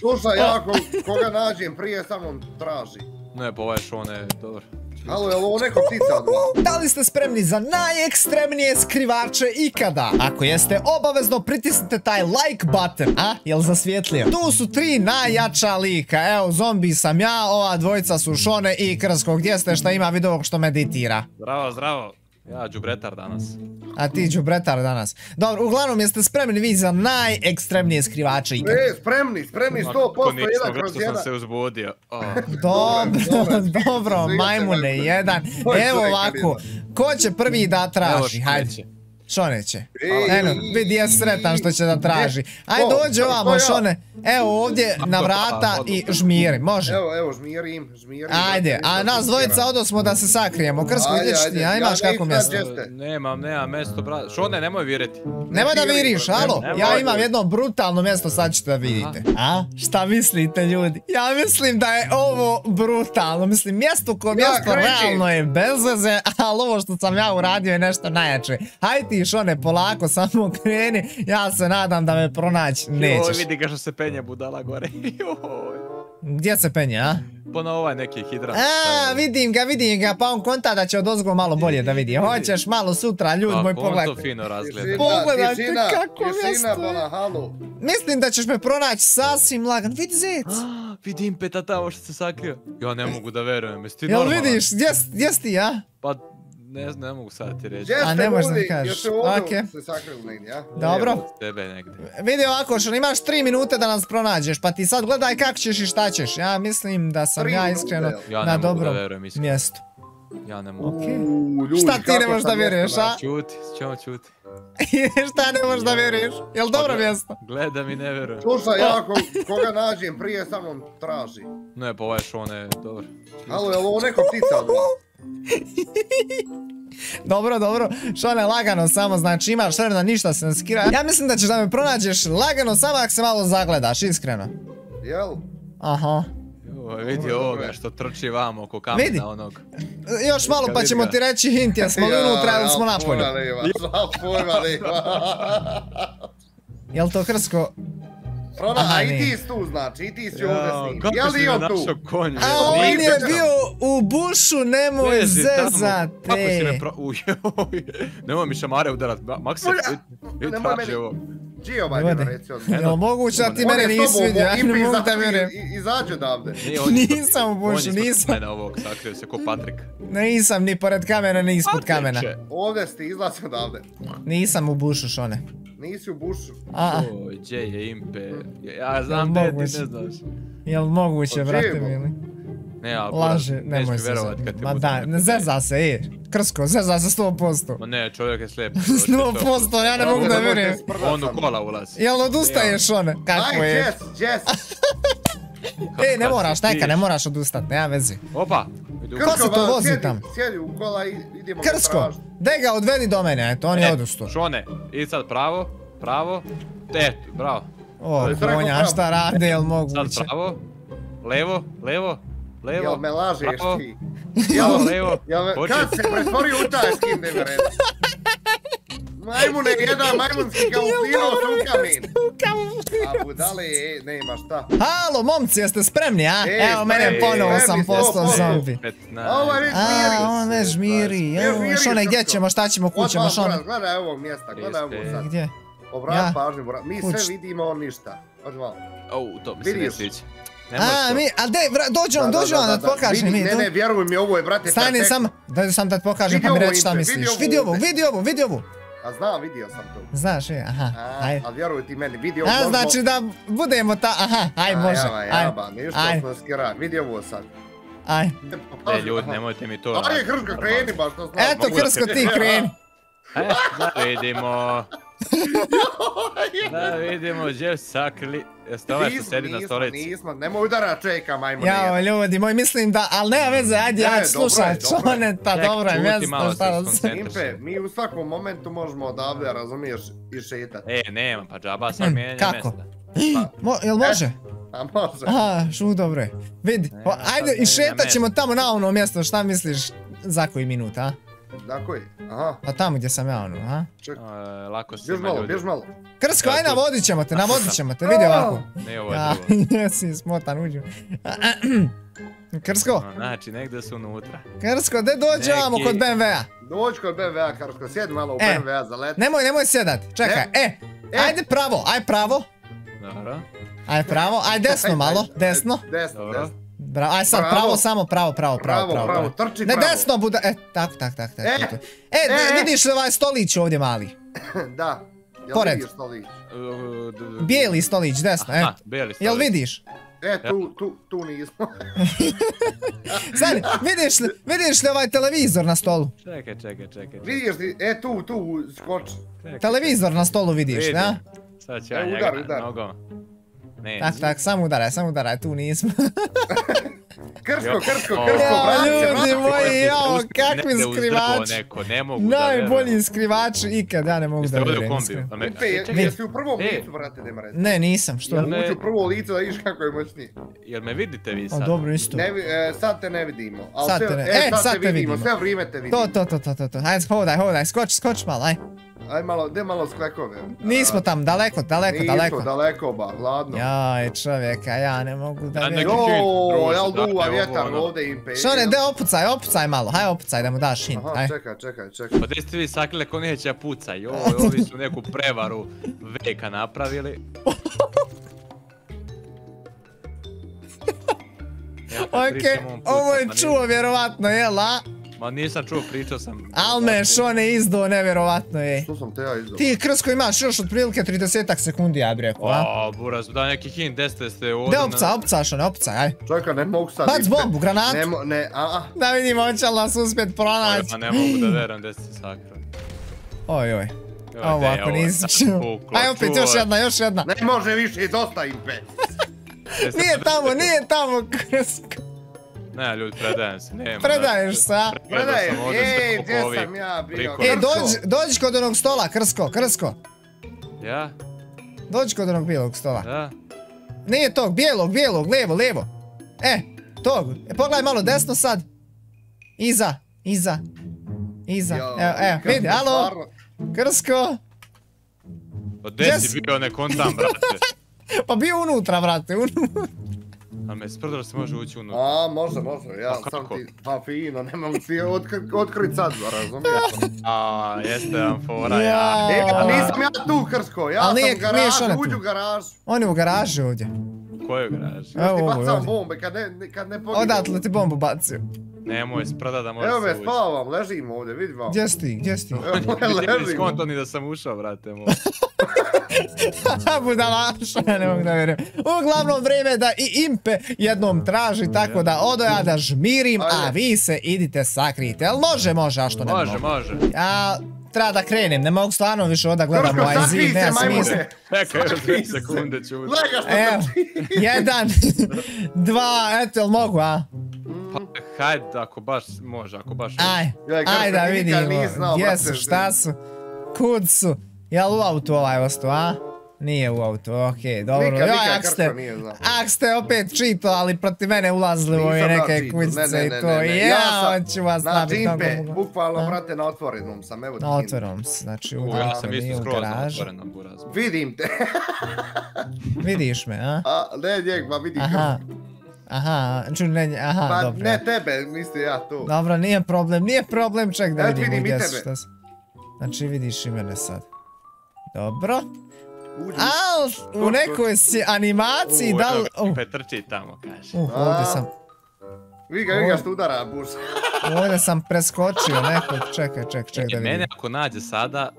Slušaj, ja ko- koga nađem prije sa mnom traži. Ne, pa ovaj šone je dobar. Alo, je li ovo neko ptica? Da li ste spremni za najekstremnije skrivače ikada? Ako jeste, obavezno pritisnite taj like button, a? Jel zasvjetlio? Tu su tri najjača lika, evo, zombi sam ja, ova dvojica su Šone i Krsko, gdje ste šta ima vidovog što meditira? Zdravo, zdravo. Ja, džubretar danas. A ti đubretar danas. Dobro, uglavnom jeste spremni vi za najekstremnije skrivače ikada? E, spremni, spremni 100% Ako nisam, jedan kroz što sam jedan. se uzbudio. Dobro, Dobro, dobro, majmune, jedan. Evo ovako, ko će prvi da Evo traži? što Hajde. Šone će. Ej, Eno, vidi je sretan što će da traži. Ajde dođe ovamo ja? Šone. Evo ovdje na vrata i žmiri, može. Evo, evo, žmirim, žmirim. Ajde, a nas dvojica odosmo da se sakrijemo. Krsko, ideš ti, a ja imaš kako mjesto? Nemam, nemam mjesto, brat. Šone, nemoj vireti. Nemoj da viriš, alo. Ja imam jedno brutalno mjesto, sad ćete da vidite. A? Šta mislite ljudi? Ja mislim da je ovo brutalno. Mislim, mjesto ko Ja, mjesto realno je bez veze, ali ovo što sam ja uradio je nešto najjače. Hajde ti Šone, polako, samo kreni. Ja se nadam da me pronaći Joj, nećeš. vidi ga što se penje budala gore. Joj. Gdje se penje, a? Pa na ovaj neki hidrant. A, vidim ga, vidim ga, pa on konta da će od ozgo malo bolje da vidi. Hoćeš malo sutra, ljud moj Kako on to pogledaj. fino razgleda. Pogledajte kako mjesto. Mislim da ćeš me pronaći sasvim lagan. Vidi zec. Ah, Vidi impeta tamo što se sakrio. Ja ne mogu da verujem, jesi ti Jel normalan? vidiš, gdje, s- gdje si ti, a? Pa, ne znam, ne mogu sad ti reći. A ne možeš da ljudi? kažeš. Okej. se negdje, a? Dobro. Tebe negdje. Vidi ovako, što imaš tri minute da nas pronađeš, pa ti sad gledaj kako ćeš i šta ćeš. Ja mislim da sam Tri ja iskreno jel? Ja na dobrom verujem, iskreno. mjestu. Ja ne mogu. Uuu, ljudi, Šta ti ne možeš da vjeruješ, a? Čuti, ćemo čuti. šta ne možeš da vjeruješ? Jel dobro mjesto? Gledam i ne verujem. Slušaj, ja ko- koga nađem prije sa mnom traži. Ne, pa ovaj šone dobar. Alo, je li ovo neko ptica od vas? Dobro, dobro. Šone, lagano samo, znači imaš vremena, ništa se ne skira. Ja mislim da ćeš da me pronađeš lagano samo ako se malo zagledaš, iskreno. Jel? Aha. Joj, vidi ovoga što trči vamo oko Vidi. kamena onog. Još malo pa ćemo ti reći hint, jesmo li unutra ili smo napolju. Ja, pojma nema. Jel to krsko? Aha, a i ti si tu znači, i ti si ovdje s njim. Kako Jel si i me on tu? našao konj? A on je bio u bušu, nemoj tamo. Kako si me pro... Nemoj mi šamare udarat. Ma- Maksi, Ulja. i- i Nemoj traži ovo. Gdje ovaj Vode. bio reci odmah? Jel moguće da ti On mene je nisi vidio, ja ne mogu da izađi, vjerujem. i- Izađi odavde. On je Nisam u on je bušu, ispod nisam. mene ovog, sakrio se ko Patrik. Nisam ni pored kamena, ni ispod kamena. Ovdje si ti, izlazi odavde. Nisam u bušu, Šone. Nisi u bušu. A, Oj, gdje je Impe? Ja znam da ti moguće? ne znaš. jel moguće, Pa brate mili? Ne, ali Laže, nemoj mi se verovat zezati. kad ti Ma da, ne zeza se, e. Krsko, zeza se 100%. Ma ne, čovjek je slijep. 100%, ja ne mogu da vjerujem. On u kola ulazi. Jel odustaješ, Šone? Kako Aj, je? Jess, Jess. E, ne moraš, neka, ne moraš odustat, nema veze. Opa! Ko se to vozi sjedi- tamo? Sjedi u kola i idemo Krsko, daj ga odvedi do mene, eto, on je E, odustao. Šone, i sad pravo, pravo. E, bravo. O, konja, pravo? šta rade, jel Sad moguće? pravo. Levo, levo, levo. Jel me lažeš Bravo. ti? Pravo, levo. Jel me, kad se pretvorio u taj skin ne? Majmune jedan majmunski kamuflirao se u kamin. A budale, e, nema šta. Halo, momci, jeste spremni, a? E, Evo mene ponovo sam postao 100%. zombi. Ovo je već A, on već miri, Još evo, miri, Šone, gdje ćemo, šta ćemo, kućemo, Odmah, Šone? brat, Gledaj ovog mjesta, gledaj ovo sad. Gdje? Obrat pažnju. Mi sve vidimo, on ništa. Hođi malo. Au, to mi se ne sviđa. A, mi, a dej, vra- dođi on, Da, dođi da, on, da, da ti da. pokaže Vidi, mi. Ne, ne, vjeruj mi, ovo je, brate, Stani perfektno. sam, da sam da ti pokažem pa mi reći šta misliš. vidi ovo Vidi ovo, ovdje. vidi ovo, vidi ovo. A znam, vidio sam to. Znaš, je, aha, A, aj. a vjeruj ti meni, vidi ovo. A, možemo- znači da budemo ta, aha, aj, može, jaba, aj, jaba, ništa aj, smo skirak, vidi ovo sad. aj. E, ljudi, nemojte mi to. Raditi. Hrška, kreni baš, to znam. Eto, Krsko, ti kreni. E, vidimo. Da vidimo gdje su sakrili. Jeste ovaj što sedi na stolici? Nismo, nemoj udara čeka, majmu Jao, ljudi moji, mislim da, ali nema veze, ajde, ja ću slušat dobro je. Čoneta, dobro je čuti mjesto, malo šta se da se... Impe, mi u svakom momentu možemo odavde, razumiješ, i šetat. E, nema, pa džaba sad Hmm, mijenja kako? mjesta. Mo, jel može? A može. Aha, šu, dobro je. Vidi, sad ajde, i šetat ćemo tamo na ono mjesto, šta misliš za koji minut, a? Na koji? Aha, Pa tamo gdje sam ja ono, a? čekaj. E, Lako se Bjež ima malo, ljudi. bjež malo. Krsko, aj navodit ćemo te, navodit ćemo te, vidi ovako. Ne, ovo je Ja, drugo. jesi smotan, uđu. Krsko, No, Znači, negdje su unutra. Krsko, de dođemo Neki- kod BMW-a? Dođi kod BMW-a, Karsko, sjedi malo u E. BMW-a za let. Nemoj, nemoj sjedat, čekaj, e, E. ajde pravo, aj pravo, Dobro. aj pravo, aj desno malo, desno. Desno, desno. Bravo, aj sad pravo, samo pravo, pravo, pravo, Pravo, pravo. pravo, trči Ne, pravo. desno bude, e, tako, tako, tako, tako. E. tako. E, E. vidiš li ovaj stolić ovdje mali? Da. Jel Pored. vidiš stolić? Bijeli stolić, desno, e. Aha, bijeli Jel stolić. vidiš? E, tu, tu, tu nismo. Stani, vidiš li, vidiš li ovaj televizor na stolu? Čekaj, čekaj, čekaj. Vidiš ti, e, tu, tu, skoči. Televizor na stolu vidiš, da? Sad ću E, ja njega nogom. Ne, Tak, tak, samo udaraj, samo udaraj, tu nismo. Krsko, Jo. krsko, O. krsko, Ja, vrati se, ljudi moji, jao, kakvi skrivači. Neko, ne mogu da Najbolji skrivači ikad, ja ne mogu Jeste da ovdje u kombiju? me- Impe, je- čekaj, jesi u prvom E. licu, brate, nema reći. Ne, nisam, što? Jel me- Uđi u prvo lice da vidiš kako je moćniji. Jel me vidite vi O, sad? dobro, isto. Ne, e, sad te ne vidimo. Al Sad te ne- e, e, sad, te vidimo, vidimo. sve vrijeme te vidimo. To, to, to, to, to, to. Ajde, hodaj, hodaj, skoč, skoč malo, aj. Aj malo, de malo sklekove. Nismo tam, daleko, daleko, Nismo, daleko. daleko, ba, hladno. Jaj, čovjeka, ja ne mogu da A neki vjerujem. hint, Jo, druže, jel duva vjetar ono. ovdje Impe. Šone, de opucaj, opucaj malo, haj opucaj da mu daš hint, Aha, aj. čekaj, čekaj, čekaj. Pa gdje ste vi sakrile ko neće puca? Joj, ovi su neku prevaru veka napravili. Okej, ovo je pa čuo vjerovatno, jel, a? Ma nisam čuo, pričao sam. Al me Šone izdo, nevjerovatno je. Što sam te ja izdao? Ti Krsko imaš još otprilike 30 sekundi, ja bih rekao, a? O, buraz, da neki hint, gdje ste ste ovdje. De na- opca, opca Šone, opcaj, aj. Čekaj, ne mogu sad. Bac bombu, granatu. Ne, mo- ne, a, a. Da vidimo hoće li nas uspjet pronaći. Ma ne mogu da verujem gdje ste sakrili. Oj, oj. Ovo ako nisi čuo. Aj opet još je. jedna, još jedna. Ne može više, dosta Impe. Gdje ste- Nije tamo, nije tamo, Krsko. Ne, ljudi, predajem se, nema. Predaješ se, a? Predajem, ej, gdje sam ja bio? E, dođi, dođi kod onog stola, Krsko, Krsko. Ja? Dođi kod onog bijelog stola. Da? Nije tog, bijelog, bijelog, lijevo, lijevo. E, tog. E, pogledaj malo desno sad. Iza, iza. Iza. Jo, Evo, evo, vidi, alo, Krsko. Pa gdje si bio, ne kontam, brate. Pa bio unutra, vrate, unutra. A me sprdalo se može ući unutra. A, može, može, ja Pa sam ti, pa fino, ne mogu ti otkri- otkrit sad, razumiješ? A, jeste vam fora, Ja. E, A. nisam ja tu, Krsko, ja Ali sam u garažu, uđi u garažu. On je u garaži ovdje. U kojoj graži? Evo Ti ovo, bacam ovdje. bombe kad ne, kad ne. Odatle ti bombu bacio. Nemoj sprda da može Evo me, spavam, ležim ovdje, vidi vam. Gdje si ti, gdje si ti? Evo, ležim. skonto ni da sam ušao, brate moj. Budalaša, ja ne mogu da vjerujem. Uglavnom vrijeme je da i Impe jednom traži, tako da odo ja da žmirim, a vi se idite sakrite. Jel može, može, a što ne Može, mogu? može. Ja treba da krenem, ne mogu stvarno više oda gledam ovaj zid, nema smisla. Čekaj, još dvije se. sekunde ću Evo, jedan, dva, eto, jel mogu, a? Pa, hajde, ako baš može, ako baš... Aj, kako aj da vidimo, gdje su, šta su, kud su. Jel u autu ovaj ostao, a? Nije u autu, okej, dobro. Nikad, Joj, nikad ak ste, nije znao. ak ste opet čito, ali protiv mene ulazili u ove neke kućice i ne, to, ne, ne. ja, sam- hoću vas nabiti Impe, nogu. bukvalno, brate, na otvorenom sam, evo ti Na otvorenom se, znači u U, ja sam isto skroz na garaži. otvorenom buraz. Vidim te. Vidiš me, a? A, ne njeg, ma vidi Aha. Aha, ču, ne, nje- aha, Pa dobro. ne tebe, misli ja tu. Dobro, nije problem, nije problem, ček da Evo vidimo vidim i gdje su, tebe. šta su. Znači vidiš i mene sad. Dobro. Al, u nekoj si animaciji, da li... Uh, Petrči tamo, kaže. uh, ovdje sam, Vidi ga, vidi ga što udara buš. ovdje sam preskočio nekog, čekaj, ček, ček da I mene vidim. ako nađe sada,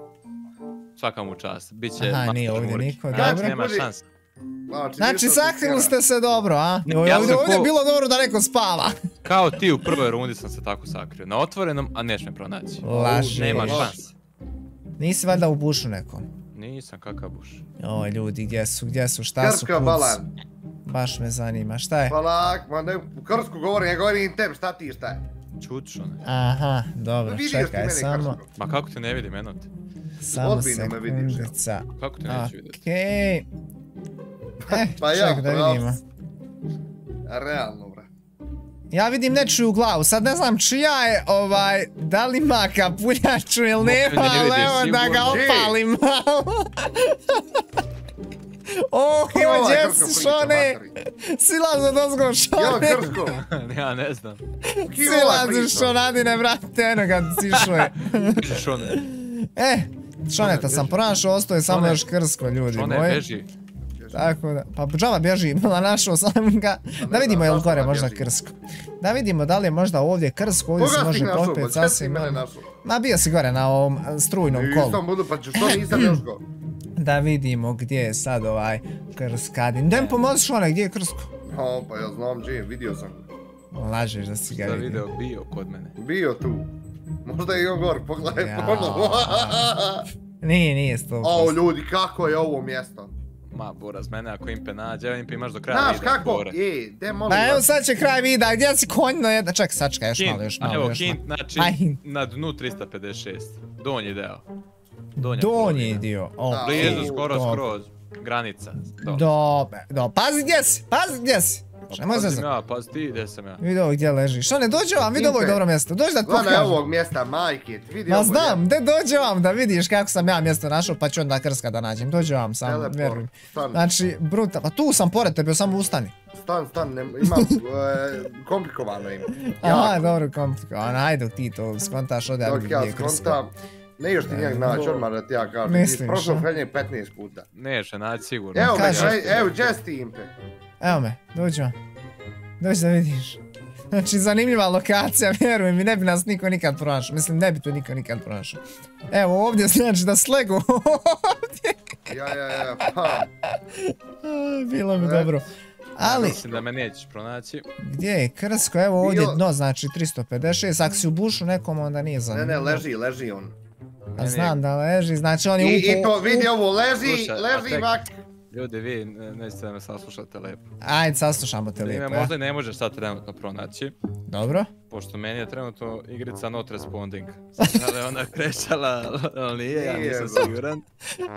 svaka mu čast. Biće Aha, nije ovdje niko, Znači, dobro. nema Budi- šanse. Znači, sakrili ste se dobro, a? Ja Ovdje, je bilo dobro da neko spava. Kao ti u prvoj rundi sam se tako sakrio. Na otvorenom, a neš me pronaći. Laži. Nema šanse. Nisi valjda u bušu nekom. Nisam kakav buš. O, ljudi, gdje su, gdje su, šta su, Krska su? balan. Baš me zanima, šta je? Balak, ma ne, u Krsku govori, ne govorim tem, šta ti šta je? Čučo ne. Aha, dobro, čekaj, samo, Krsko? Ma kako te ne vidim, eno ti? samo sekundica. Kako te neću vidjeti? Okej. Eh, Pa ja, ček da vidimo. Realno, bre. Ja vidim nečiju glavu, sad ne znam čija je, ovaj, da li ima kapuljaču ili nema, ne ali evo da ga opalim malo. Oh, ima priča, Šone, materi. silazi od ozgo, Jo, Šone. Krsko. ja ne znam. Priča? Šonadine, brate, eno ga sišuje. Šone, E, Šoneta sam pronašao, ostoje samo Šone. još krsko, ljudi Šone, moji. beži. Tako da, pa džava bježi, mila našao sam ga. Da ne vidimo je li gore da možda krsko. Da vidimo da li je možda ovdje krsko, ovdje se može popet Pa sasvim. ono. Ma bio si gore na ovom a, strujnom kolu. Nisam budu, pa ću što nisam još go. Da vidimo gdje je sad ovaj krskadin. Daj mi pomoziš onaj, gdje je krsko? O, pa ja znam gdje, vidio sam. Lažeš da si ga Da vidio. video bio kod mene. Bio tu. Možda je i on gor, pogledaj ponovo. Nije, nije sto. O, ljudi, kako je ovo mjesto? Ma, Boraz, mene ako Impe nađe, evo Impe imaš do kraja Znaš kako? Bore. E, de molim Pa evo sad će kraj videa, gdje si konjno jedna, čekaj sačekaj još malo, Hint, još malo, evo još hint, malo. znači Aj, hint. na dnu 356. Donji deo. Donja Donji dio, ok. Blizu, skoro, skroz. Granica. Dobro, dobro, pazi gdje si, pazi gdje si. Pa Nemoj pazim zezat. ja, pazi ti, gdje sam ja. Vidi ovo gdje leži. Što ne dođe vam, vidi ovo je dobro mjesto. Dođi da ti Gledaj pokažem. ovog mjesta, majke, vidi Ma znam, gdje dođe vam da vidiš kako sam ja mjesto našao pa ću onda krska da nađem. Dođe vam sam, vjerujem. Znači, bruta, pa tu sam pored tebe, samo ustani. Stan, stan, ne, imam, e, komplikovano im. Aha, dobro, komplikovano, ajde ti to skontaš, Dok vidim ja gdje je krska. skontam, ne još ti njeg naći, odmah da ti ja kažem. Misliš, prošao a? Frenje 15 puta. Neće naći sigurno. Evo evo, Jess ti impe. Evo me, dođi vam. Dođi da vidiš. Znači, zanimljiva lokacija, vjerujem mi, ne bi nas niko nikad pronašao. Mislim, ne bi tu niko nikad pronašao. Evo, ovdje znači da slegu ovdje. Ja, ja, ja, pa. Bilo mi E. dobro. Ali, Mislim da me nećeš pronaći. gdje je krsko? Evo ovdje Bio- dno, znači 356. Ako si u bušu nekom, onda nije Ne, zanimljivo. ne, leži, leži on. A znam da leži, znači on je I, i to vidi ovo, leži, Slušaj, leži tek- mak. Ljudi, vi ne- nećete da me saslušate lepo. Ajde, saslušamo te lijepo. možda i ne možeš sad trenutno pronaći, Dobro. Pošto meni je trenutno igrica not responding. Sad da li je ona krećala, ali nije, ja Nije, nisam bro. siguran.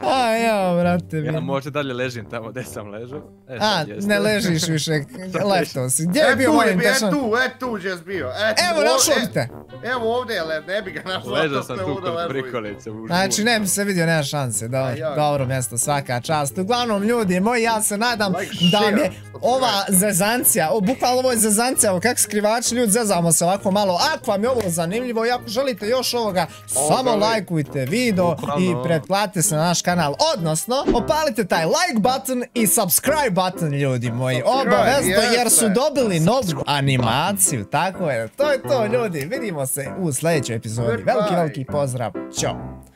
A, evo, brate. Ja mi. možda dalje ležim tamo gdje sam ležao. E, A, ne ležiš više, leftao si. Gdje je E bio tu moj je, bio, e intention? tu, e tu Jess bio. E, Evo, našao bi te. Evo ovdje je ne bi ga našao. Ležao sam tu kod prikolice. Znači, ne bi se vidio, nema šanse. Dobro, ja. dobro mjesto, svaka čast. Uglavnom, ljudi moji, ja se nadam da vam je ova zezancija, o, bukvalno ovo je zezancija, evo kak skrivači, ljudi, zezamo se ovako malo. Ako vam je ovo zanimljivo i ako želite još ovoga, samo lajkujte video i pretplatite se na naš kanal. Odnosno, opalite taj like button i subscribe button, ljudi moji. Obavezno, jer su dobili novu animaciju. Tako je, to je to, ljudi. Vidimo se u sljedećoj epizodi. Veliki, veliki pozdrav. Ćao.